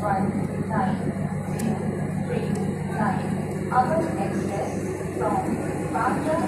1, 9, 3, from faster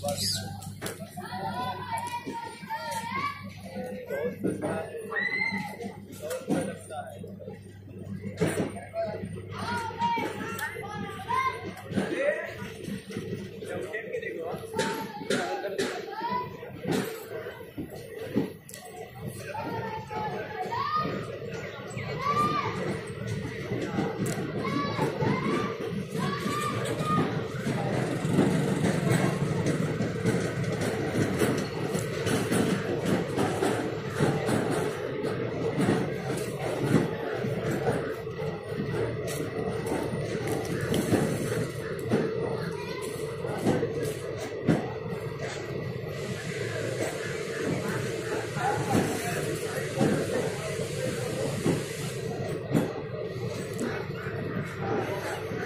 Gracias.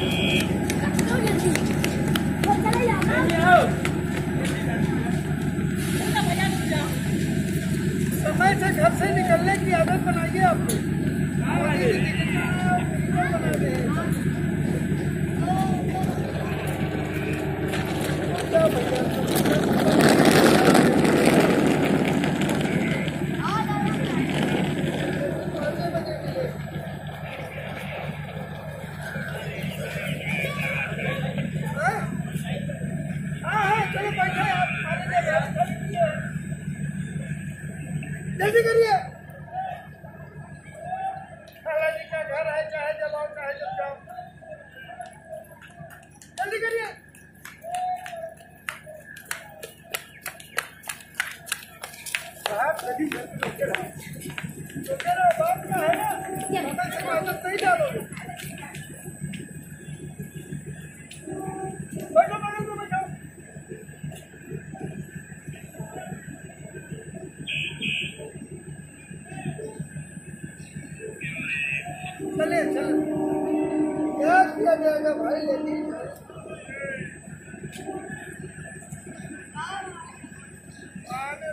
Yeah. जल्दी करिए। जी का घर है चाहे जलाओ चाहे जल जाओ जल्दी करिए साहब जल्दी जल्दी लेके रहो में है ना आदत नहीं डालोगे। चलिए चल। क्या किया जाएगा भाई लेकिन आगे।